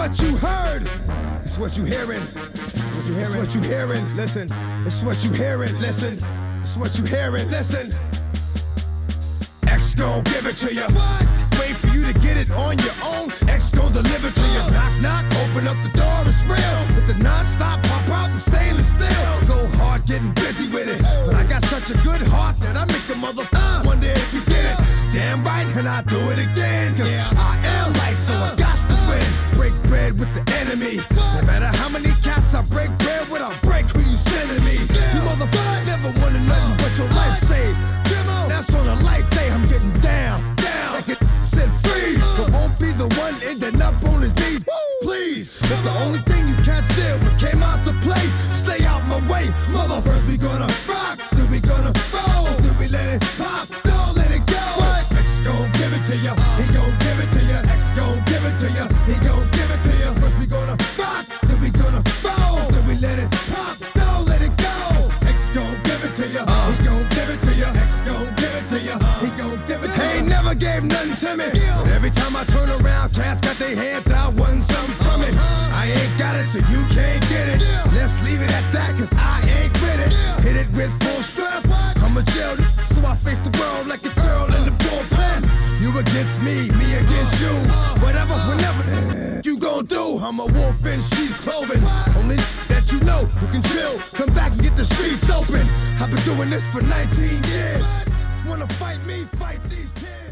what you heard. It's what you hearing. What you hearing. It's what you hearing. Listen. It's what you hearing. Listen. It's what you hearing. Listen. X gon' give it to you. What? Wait for you to get it on your own. X gon' deliver to you. Knock, knock, open up the door, it's real. With the non-stop pop out, I'm stainless steel. Go hard, getting busy with it. But I got such a good heart that I make the mother uh, wonder if you did it. Damn right, and I do it again. Cause yeah. I am right, so I got to one ending up on his knees. Please. If the only thing you can't steal was came out to play, stay out my way. Mother, first we gonna rock, then we gonna roll, then we let it pop, don't let it go. What? X gon' give it to ya, to me. But every time I turn around, cats got their hands out, wanting something from it. I ain't got it, so you can't get it. Let's leave it at that, cause I ain't with it. Hit it with full strength. I'm a jail, so I face the world like a girl in the bullpen. You against me, me against you. Whatever, whenever you gon' do. I'm a wolf in sheep's clothing. Only that you know who can chill. Come back and get the streets open. I've been doing this for 19 years. Wanna fight me? Fight these tears.